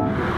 you